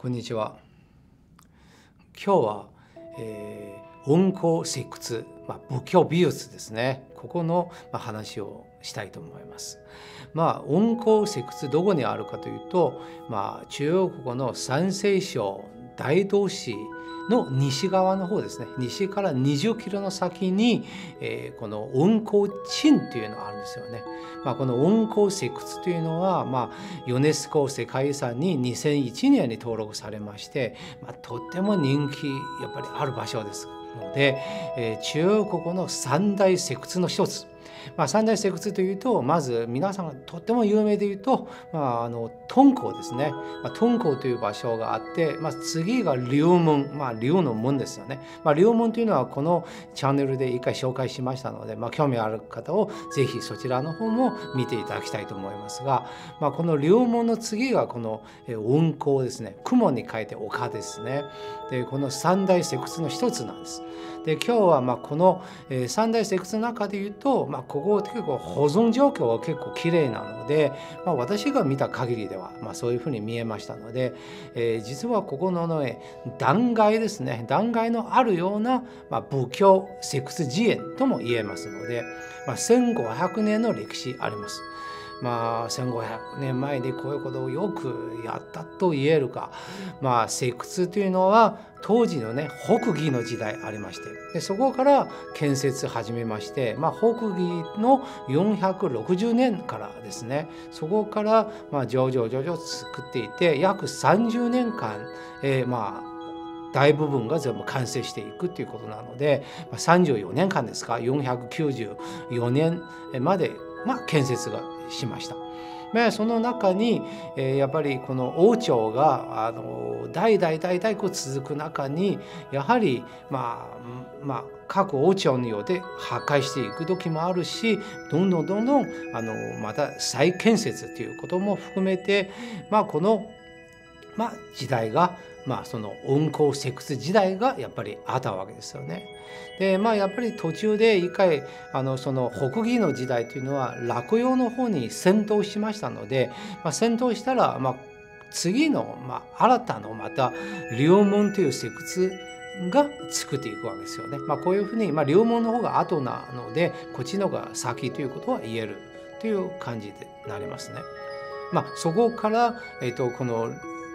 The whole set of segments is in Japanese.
こんにちは。今日は、えー、温厚石窟、まあ、仏教美術ですね。ここの、まあ、話をしたいと思います。まあ、温厚石窟どこにあるかというと、まあ、中央国の山西省大都市の西側の方ですね西から20キロの先に、えー、この温厚鎮というのがあるんですよね。まあ、この温厚石窟というのは、まあ、ユネスコ世界遺産に2001年に登録されまして、まあ、とっても人気やっぱりある場所ですので、えー、中国の三大石窟の一つまあ、三大石窟というとまず皆さんがとっても有名で言うと、まあ、あの敦煌ですね、まあ、敦煌という場所があって、まあ、次が龍門、まあ、龍の門ですよね、まあ、龍門というのはこのチャンネルで一回紹介しましたので、まあ、興味ある方をぜひそちらの方も見ていただきたいと思いますが、まあ、この龍門の次がこの雲光ですね。雲に書いて丘ですね。でこの三大石窟の一つなんです。で今日はまあこの三大石窟の中で言うと、まあ、ここ結構保存状況は結構綺麗なので、まあ、私が見た限りでは、まあ、そういうふうに見えましたので、えー、実はここのね断崖ですね断崖のあるような、まあ、仏教石窟寺院とも言えますので、まあ、1500年の歴史あります。まあ1,500年前でこういうことをよくやったと言えるか。まあ石窟というのは当時のね北魏の時代ありまして。でそこから建設始めまして、まあ、北魏の460年からですね。そこからまあ徐々徐々作っていて約30年間、えー、まあ大部分が全部完成していくということなので34年間ですか？494年まで、まあ、建設がしました。その中に、え、やっぱりこの王朝があの代々代々こう続く中にやはりまあまあ各王朝によって破壊していく時もあるしどんどんどんどんあのまた再建設ということも含めて、まあ、この、まあ、時代がまあ、その温厚石窟時代がやっぱりあったわけですよね。でまあやっぱり途中で一回あのその北魏の時代というのは落葉の方に戦闘しましたので、まあ、戦闘したら、まあ、次の、まあ、新たなまた両門という石窟が作っていくわけですよね。まあ、こういうふうに、まあ、両門の方が後なのでこっちの方が先ということは言えるという感じでなりますね。まあ、そこから、えーとこの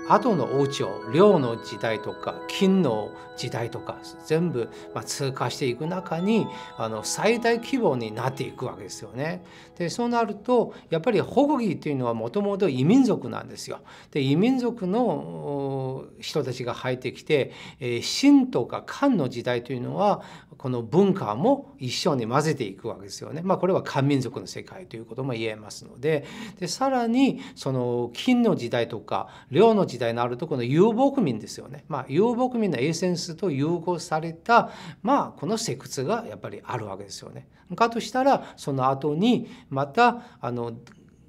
後の王朝領の時代とか金の時代とか全部通過していく中にあの最大規模になっていくわけですよね。でそうなるとやっぱり北魏というのはもともと異民族なんですよ。で異民族の人たちが入ってきて秦とか漢の時代というのはこの文化も一緒に混ぜていくわけですよね。まあ、これは漢民族の世界ということも言えますのででさらにその金の時代とか領の時代時代のあるとこの遊牧民ですよね。まあ、遊牧民のエッセンスと融合された、まあ、この石窟がやっぱりあるわけですよね。かとしたらその後にまたあの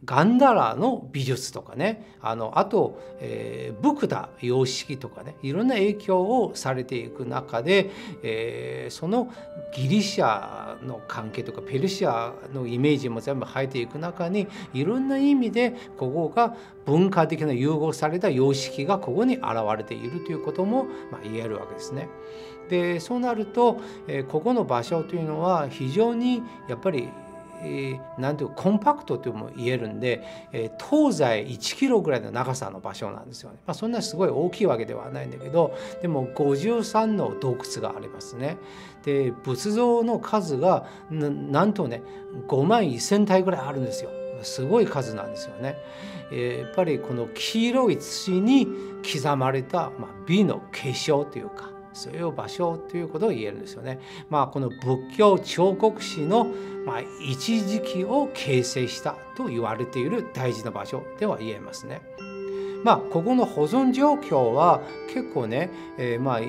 ガンダラの美術とかねあのあと、えー、ブクダ様式とかねいろんな影響をされていく中で、えー、そのギリシャの関係とかペルシアのイメージも全部入っていく中にいろんな意味でここが文化的な融合された様式がここに現れているということも、まあ、言えるわけですね。でそうなると、えー、ここの場所というのは非常にやっぱりえー、なんていうコンパクトとも言えるんで、え、東西1キロぐらいの長さの場所なんですよね。まあ、そんなすごい大きいわけではないんだけどでも53の洞窟がありますね。で仏像の数がなんとね5万1,000体ぐらいあるんですよ。すごい数なんですよね。やっぱりこの黄色い土に刻まれた、美の結晶というかそういう場所ということを言えるんですよね。まあ、この仏教彫刻史の、ま、一時期を形成したと言われている大事な場所では言えますね。まあ、ここの保存状況は結構ね、えー、まあ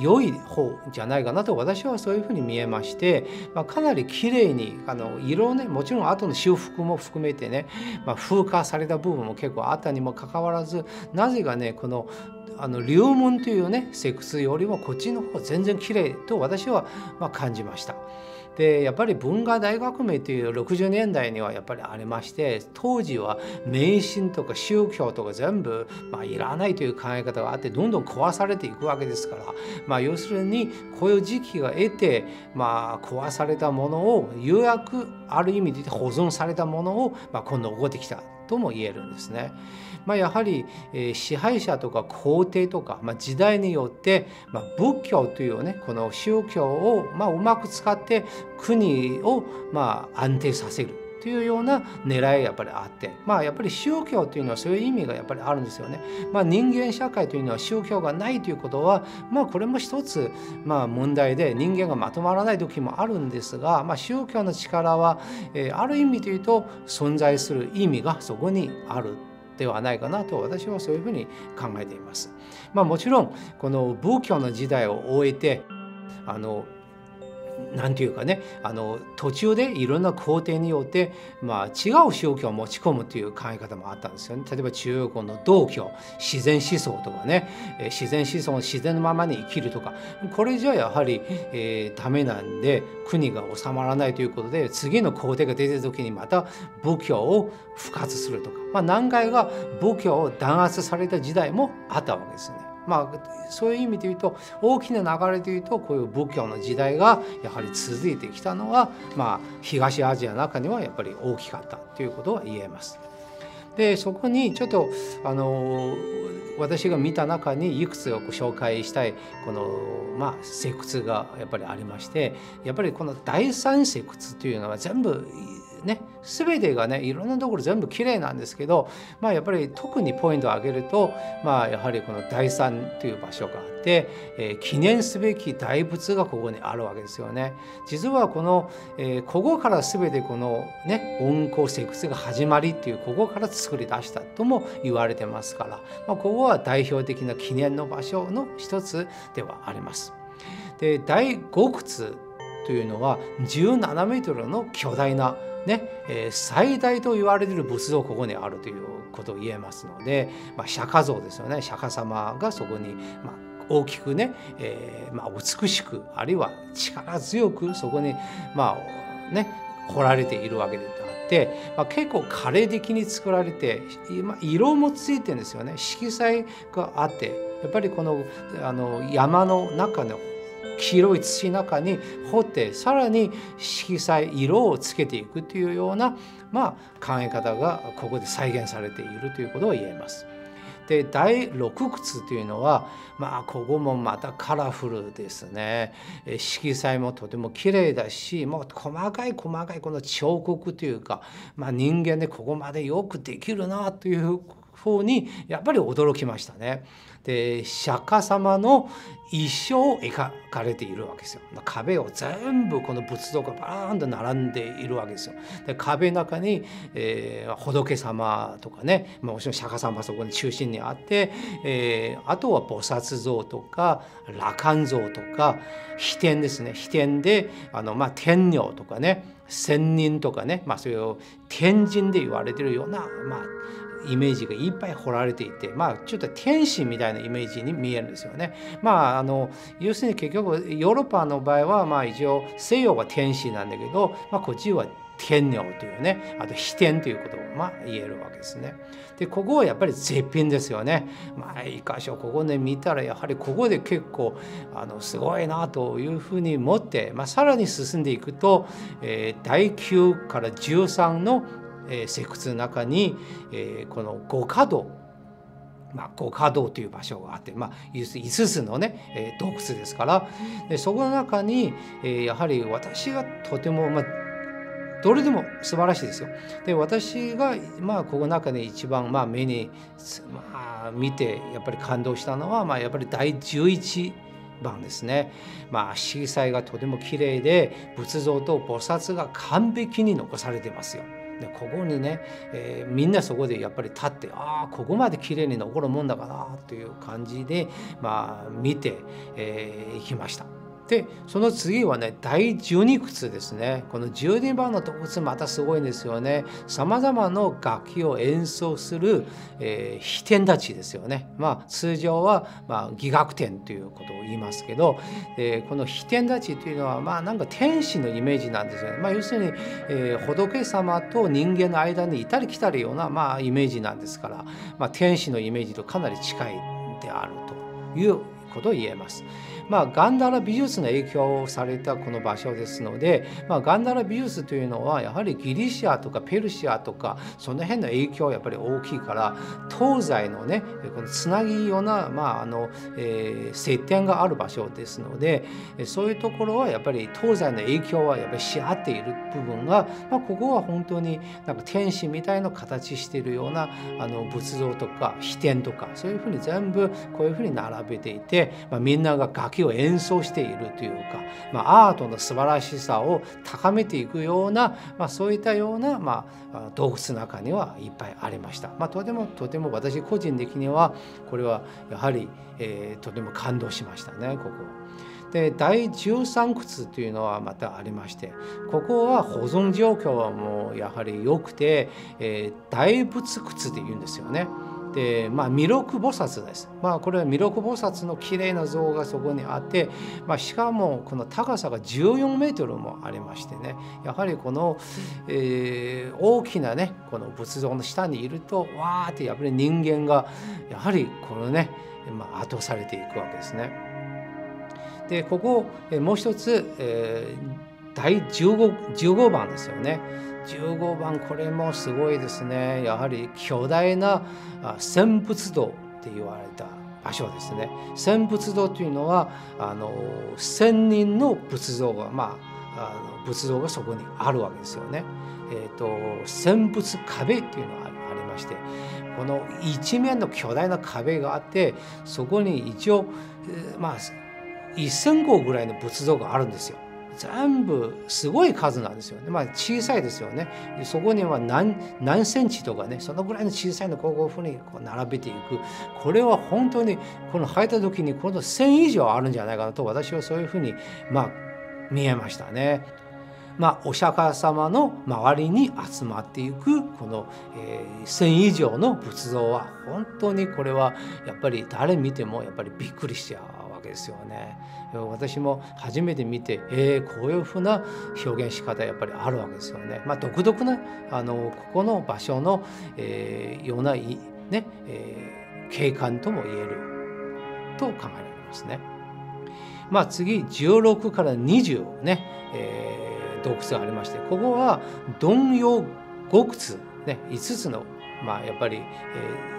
良い方じゃないかなと私はそういうふうに見えまして、まあ、かなり綺麗にあの色をねもちろん後の修復も含めてね、まあ、風化された部分も結構あったにもかかわらずなぜかねこのあの龍門というね石窟よりもこっちの方が全然綺麗と私はま感じました。でやっぱり文化大革命という60年代にはやっぱりありまして当時は迷信とか宗教とか全部、まあ、いらないという考え方があってどんどん壊されていくわけですから、まあ、要するにこういう時期が得て、まあ、壊されたものをようやくある意味で保存されたものを、まあ、今度起こってきたとも言えるんですね。まあ、やはり、え、支配者とか皇帝とか、まあ、時代によって、まあ、仏教というねこの宗教を、まあ、うまく使って国を、まあ、安定させるというような狙いがやっぱりあってまあやっぱり宗教というのはそういう意味がやっぱりあるんですよね。まあ、人間社会というのは宗教がないということはまあこれも一つまあ問題で人間がまとまらない時もあるんですが、まあ、宗教の力は、えー、ある意味というと存在する意味がそこにあるではないかなと私はそういうふうに考えています。まあ、もちろんこの仏教の時代を終えてあの何て言うかねあの途中でいろんな工程によって、まあ、違う宗教を持ち込むという考え方もあったんですよね。例えば中国の道教自然思想とかね自然思想の自然のままに生きるとかこれじゃやはり、えー、ダメなんで国が収まらないということで次の皇帝が出てる時にまた仏教を復活するとか、まあ、何回か仏教を弾圧された時代もあったわけですね。まあ、そういう意味で言うと大きな流れで言うとこういう仏教の時代がやはり続いてきたのは、まあ、東アジアの中にはやっぱり大きかったということは言えます。でそこにちょっとあの私が見た中にいくつご紹介したいこのまあ石窟がやっぱりありましてやっぱりこの第三石窟というのは全部ね全てがねいろんなところ全部綺麗なんですけど、まあ、やっぱり特にポイントを挙げると、まあ、やはりこの第三という場所があって、えー、記念すべき大仏がここにあるわけですよね。実はこの、えー、ここから全てこのね温厚石窟が始まりっていうここから作り出したとも言われてますから、まあ、ここは代表的な記念の場所の一つではあります。で第5窟というのは17メートルの巨大なねえ、最大と言われている仏像ここにあるということを言えますので、まあ、釈迦像ですよね。釈迦様がそこに、まあ、大きくね、えーまあ、美しくあるいは力強くそこにまあね彫られているわけであって、まあ、結構枯れ的に作られてまあ色もついてるんですよね。色彩があってやっぱりこのあの山の中の黄色い土の中に掘ってさらに色彩色をつけていくというような、まあ、考え方がここで再現されているということを言えます。で第6窟というのはまあここもまたカラフルですね色彩もとても綺麗だしもう細かい細かいこの彫刻というか、まあ、人間でここまでよくできるなというふうにやっぱり驚きましたね。で釈迦様の一生を描かれているわけですよ。壁を全部この仏像がバーンと並んでいるわけですよ。で壁の中に、えー、仏様とかねまあもちろん釈迦様はそこに中心にあって、えー、あとは菩薩像とか羅漢像とか秘典ですね秘典であの、まあ、天女とかね仙人とかね、まあ、そういう天神で言われているような、まあ、イメージがいっぱい彫られていてまあちょっと天使みたいなイメージに見えるんですよね。まああの要するに結局ヨーロッパの場合はまあ一応西洋は天使なんだけど、まあ、こっちは天女というねあと飛天ということをまあ言えるわけですね。でここはやっぱり絶品ですよね。まあ一箇所ここで見たらやはりここで結構あのすごいなというふうに思って、まあ、さらに進んでいくと、えー、第9から13のえ、石窟の中に、え、この五華道まあ、五華道という場所があって、まあ、5つのね、え、洞窟ですからでそこの中に、え、やはり私がとても、まあ、どれでも素晴らしいですよ。で私が、まあ、ここの中で一番、まあ、目に、まあ、見てやっぱり感動したのは、まあ、やっぱり第11番ですね。まあ色彩がとても綺麗で仏像と菩薩が完璧に残されてますよ。でここにね、えー、みんなそこでやっぱり立ってああここまで綺麗に残るもんだかなという感じで、まあ、見てい、えー、きました。でその次はね第12窟ですね。この12番の洞窟またすごいんですよね。さまざまな楽器を演奏する、えー、飛天たちですよね。まあ通常は、まあ、戯楽天ということを言いますけど、えー、この飛天たちというのはまあなんか天使のイメージなんですよね、まあ、要するに、えー、仏様と人間の間にいたり来たりような、まあ、イメージなんですから、まあ、天使のイメージとかなり近いであるということを言えます。まあ、ガンダラ美術の影響をされたこの場所ですので、まあ、ガンダラ美術というのはやはりギリシアとかペルシアとかその辺の影響はやっぱり大きいから東西のねこのつなぎような、まああのえー、接点がある場所ですのでそういうところはやっぱり東西の影響はやっぱりし合っている部分が、まあ、ここは本当になんか天使みたいな形しているようなあの仏像とか飛天とかそういうふうに全部こういうふうに並べていて、まあ、みんなが楽器器を演奏しているというか、まあ、アートの素晴らしさを高めていくような、まあ、そういったような、まあ、洞窟の中にはいっぱいありました。まあ、とてもとても私個人的にはこれはやはり、えー、とても感動しましたねここ。で第13窟というのはまたありましてここは保存状況はもうやはり良くて、えー、大仏窟で言うんですよね。でまあ弥勒菩薩です。まあこれは弥勒菩薩の綺麗な像がそこにあって、まあ、しかもこの高さが14メートルもありましてねやはりこの、えー、大きなねこの仏像の下にいるとわーってやっぱり人間がやはりこのね、まあ、圧倒されていくわけですね。でここもう一つ、えー、第 15, 15番ですよね。15番これもすごいですねやはり巨大な千仏道って言われた場所ですね千仏道というのはあの千人の仏像がまああの仏像がそこにあるわけですよね。えーと、千仏壁っていうのがありましてこの一面の巨大な壁があってそこに一応、まあ1,000個ぐらいの仏像があるんですよ。全部すごい数なんですよね。まあ小さいですよね。そこには何何センチとかねそのぐらいの小さいのこういうふうにこう並べていくこれは本当にこの履いた時にこの1,000以上あるんじゃないかなと私はそういうふうにまあ見えましたね。まあ、お釈迦様の周りに集まっていくこの、えー、1,000以上の仏像は本当にこれはやっぱり誰見てもやっぱりびっくりしちゃうわけですよね。私も初めて見てえー、こういうふうな表現し方やっぱりあるわけですよね。まあ、独特なあのここの場所の、えー、ような、ねえー、景観とも言えると考えられますね。まあ、次16から20ね、えー、洞窟がありましてここは鈍陽五窟ね5つのまあ、やっぱり、え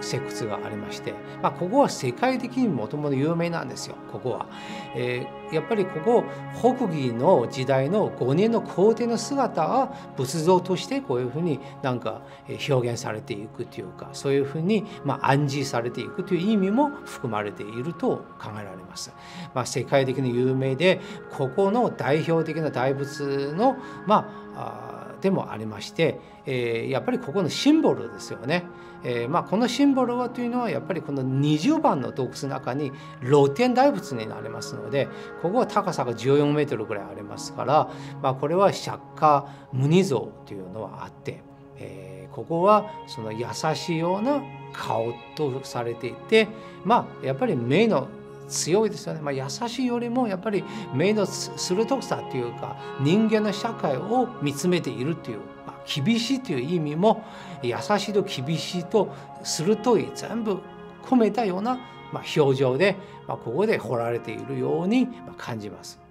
ー、石窟がありまして、まあ、ここは世界的にもともと有名なんですよここは、えー、やっぱりここ北魏の時代の5人の皇帝の姿が仏像としてこういうふうになんか表現されていくというかそういうふうにまあ暗示されていくという意味も含まれていると考えられます。まあ、世界的に有名でここの代表的な大仏のまあでもありまして、えー、やっぱりここのシンボルですよね。えー、まあ、このシンボルはというのはやっぱりこの20番の洞窟の中に露天大仏になりますのでここは高さが14メートルぐらいありますから、まあ、これは釈迦無二像というのはあって、えー、ここはその優しいような顔とされていてまあやっぱり目の強いですよね、まあ、優しいよりもやっぱり目の鋭さというか人間の社会を見つめているという、まあ、厳しいという意味も優しいと厳しいと鋭い全部込めたような、ま、表情で、ま、ここで彫られているように感じます。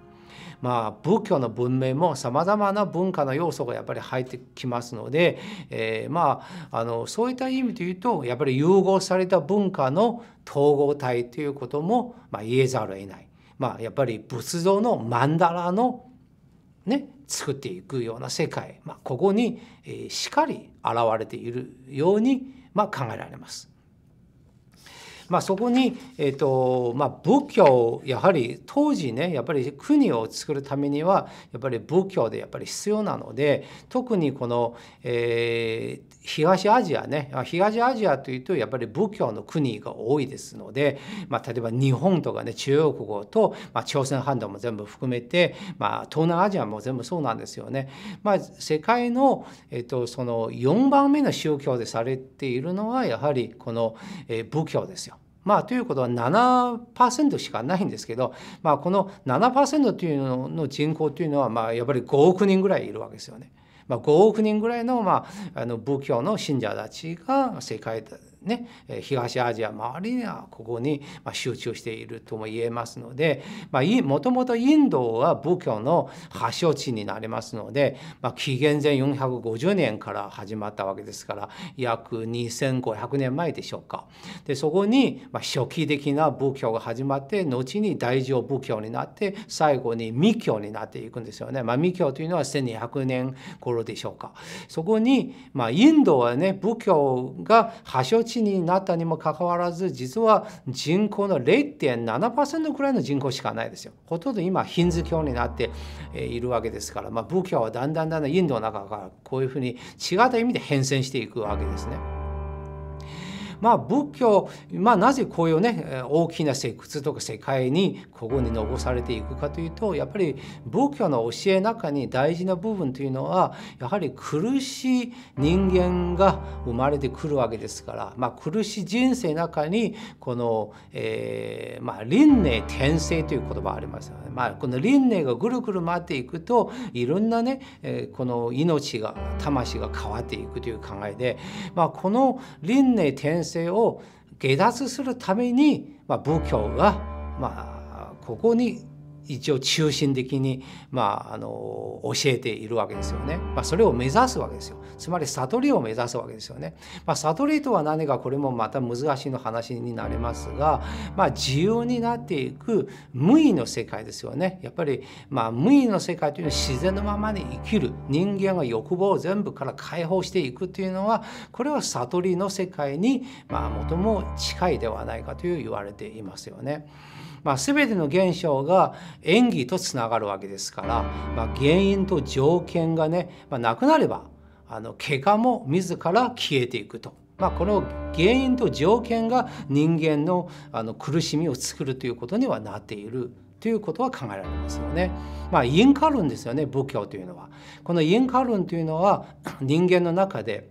まあ、仏教の文明もさまざまな文化の要素がやっぱり入ってきますので、えー、まああのそういった意味で言うとやっぱり融合された文化の統合体ということも、まあ、言えざるを得ない。まあ、やっぱり仏像の曼荼羅のね作っていくような世界、まあ、ここに、えー、しっかり現れているように、まあ、考えられます。まあ、そこに、えーとまあ、仏教やはり当時ねやっぱり国を作るためにはやっぱり仏教でやっぱり必要なので特にこの、えー、東アジアね東アジアというとやっぱり仏教の国が多いですので、まあ、例えば日本とかね中国語と、まあ、朝鮮半島も全部含めて、まあ、東南アジアも全部そうなんですよね。まあ、世界の,、えーと、その4番目の宗教でされているのはやはりこの、えー、仏教ですよ。まあ、ということは7%しかないんですけど、まあ、この7%というのの人口というのは、まあ、やっぱり5億人ぐらいいるわけですよね。まあ、5億人ぐらいの,、まあ、あの仏教の信者たちが世界ね、東アジア周りにはここに集中しているとも言えますのでもともとインドは仏教の発祥地になりますので、まあ、紀元前450年から始まったわけですから約2500年前でしょうか。でそこに初期的な仏教が始まって後に大乗仏教になって最後に密教になっていくんですよね。まあ、密教というのは1200年頃でしょうか。そこに、まあ、インドはね仏教が発祥地地になったにもかかわらず実は人口の0.7%くらいの人口しかないですよ。ほとんど今ヒンズ教になっているわけですから、まあ、仏教はだんだんだんだんインドの中からこういうふうに違った意味で変遷していくわけですね。まあ仏教、まあ、なぜこういうね大きな石窟とか世界にここに残されていくかというとやっぱり仏教の教えの中に大事な部分というのはやはり苦しい人間が生まれてくるわけですから、まあ、苦しい人生の中にこの、えーまあ、輪廻転生という言葉ありますよね。まあ、この輪廻がぐるぐる回っていくといろんなね、えー、この命が魂が変わっていくという考えで、まあ、この輪廻転生性を下脱するために、まあ、仏教が、まあ、ここに一応中心的に、まあ、あの教えているわけですよね。まあ、それを目指すわけですよ。つまり悟りを目指すわけですよね。まあ、悟りとは何かこれもまた難しいの話になりますが、まあ、自由になっていく無意の世界ですよね。やっぱり、まあ、無意の世界というのは自然のままに生きる人間が欲望を全部から解放していくというのはこれは悟りの世界に、まあ、最も近いではないかという言われていますよね。まあ、全ての現象が演技とつながるわけですから、まあ、原因と条件がね、まあ、なくなればあの怪我も自ら消えていくと。まあ、この原因と条件が人間のあの苦しみを作るということにはなっているということは考えられますよね。まあ、インカルンですよね仏教というのは。このインカルンというのは人間の中で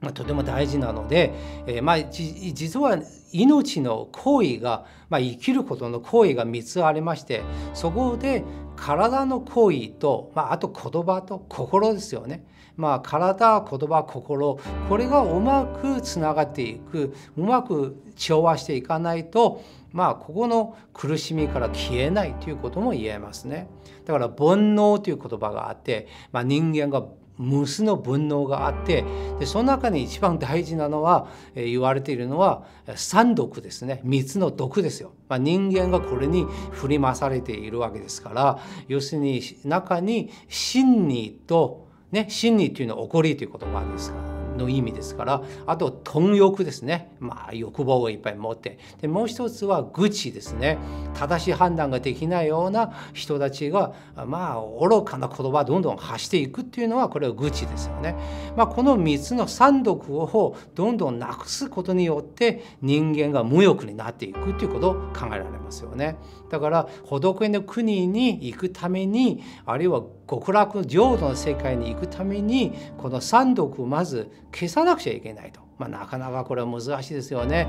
まあ、とても大事なので、えー、まあ、実は命の行為が、まあ、生きることの行為が3つありましてそこで体の行為と、まあ、あと言葉と心ですよね。まあ、体言葉心これがうまくつながっていくうまく調和していかないとまあここの苦しみから消えないということも言えますね。だから煩悩という言葉があって、まあ、人間が無数の煩悩があってでその中に一番大事なのは、えー、言われているのは三毒ですね。三つの毒ですよ、まあ、人間がこれに振り回されているわけですから要するに中に真理とね真理というのは怒りという言葉ですから。の意味ですからあと貪欲ですねまあ欲望をいっぱい持ってでもう一つは愚痴ですね正しい判断ができないような人たちがまあ愚かな言葉をどんどん発していくっていうのはこれは愚痴ですよね。まあ、この3つの三毒をどんどんなくすことによって人間が無欲になっていくということを考えられますよね。だから仏の国に行くためにあるいは極楽浄土の世界に行くためにこの三毒をまず消さなくちゃいけないと。まあ、なかなかこれは難しいですよね。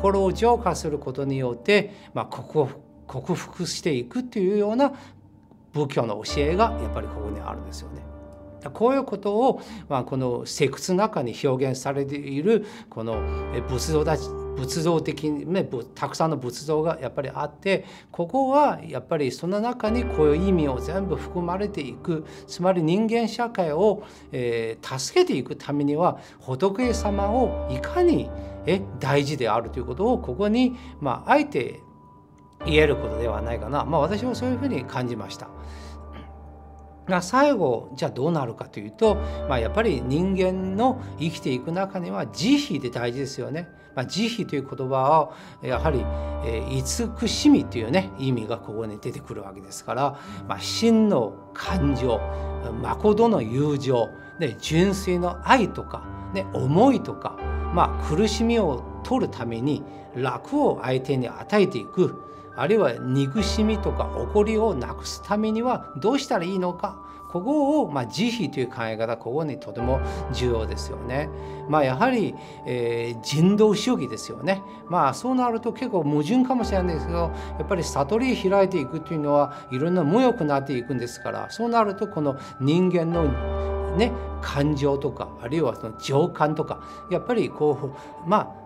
心を浄化することによって、まあ、克服していくというような仏教の教えがやっぱりここにあるんですよね。こういうことを、まあ、この石窟の中に表現されているこの仏像たち仏像的にねたくさんの仏像がやっぱりあってここはやっぱりその中にこういう意味を全部含まれていくつまり人間社会を、えー、助けていくためには仏様をいかにえ大事であるということをここに、まあ、あえて言えることではないかな、まあ、私はそういうふうに感じました。最後じゃあどうなるかというと、まあ、やっぱり人間の生きていく中には慈悲で大事ですよね。まあ、慈悲という言葉をやはり、えー、慈しみというね意味がここに出てくるわけですから、まあ、真の感情誠の友情、ね、純粋の愛とか、ね、思いとか、まあ、苦しみを取るために楽を相手に与えていくあるいは憎しみとか怒りをなくすためにはどうしたらいいのかここを、まあ、慈悲という考え方ここにとても重要ですよね。まあ、やはり、えー、人道主義ですよね。まあそうなると結構矛盾かもしれないですけどやっぱり悟り開いていくというのはいろんな無欲になっていくんですからそうなるとこの人間のね感情とかあるいはその情感とかやっぱりこうま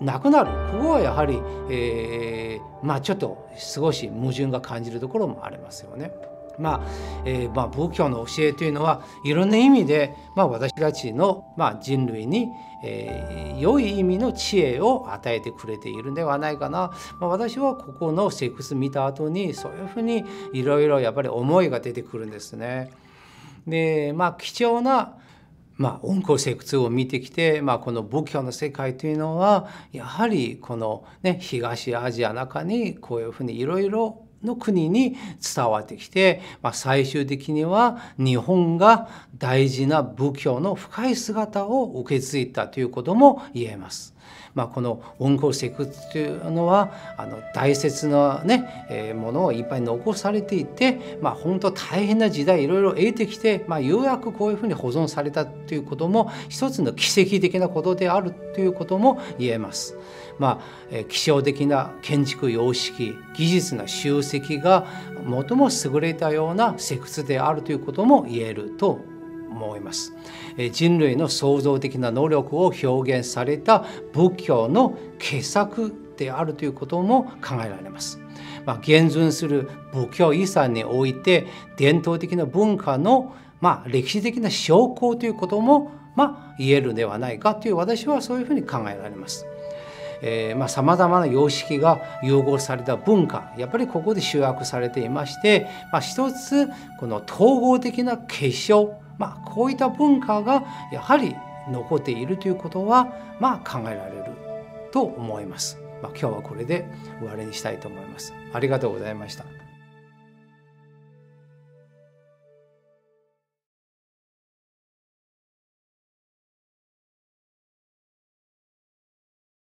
あなくなるここはやはり、えー、まあちょっと少し矛盾が感じるところもありますよね。まあえー、まあ、仏教の教えというのはいろんな意味で、まあ、私たちの、まあ、人類に、えー、良い意味の知恵を与えてくれているんではないかな、まあ、私はここのセックス見た後にそういうふうにいろいろやっぱり思いが出てくるんですね。でまあ貴重なまあ、温厚生活を見てきて、まあ、この仏教の世界というのはやはりこの、ね、東アジアの中にこういうふうにいろいろの国に伝わってきて、まあ、最終的には日本が大事な仏教の深い姿を受け継いだということも言えます。まあ、この温厚石というのはあの大切な、ねえー、ものをいっぱい残されていて、まあ、本当大変な時代いろいろ得てきて、まあ、ようやくこういうふうに保存されたということも一つの奇跡的なことであるということも言えます。まあ、えー、気象的な建築様式技術の集積が最も優れたような石窟であるということも言えると思います。人類の創造的な能力を表現された仏教の傑作であるということも考えられます。まあ、現存する仏教遺産において伝統的な文化のまあ歴史的な証拠ということもまあ言えるではないかという私はそういうふうに考えられます。えー、まあ、様々な様式が融合された文化やっぱりここで集約されていまして、まあ、一つこの統合的な結晶まあ、こういった文化がやはり残っているということは、まあ、考えられると思います。まあ、今日はこれで終わりにしたいと思います。ありがとうございました。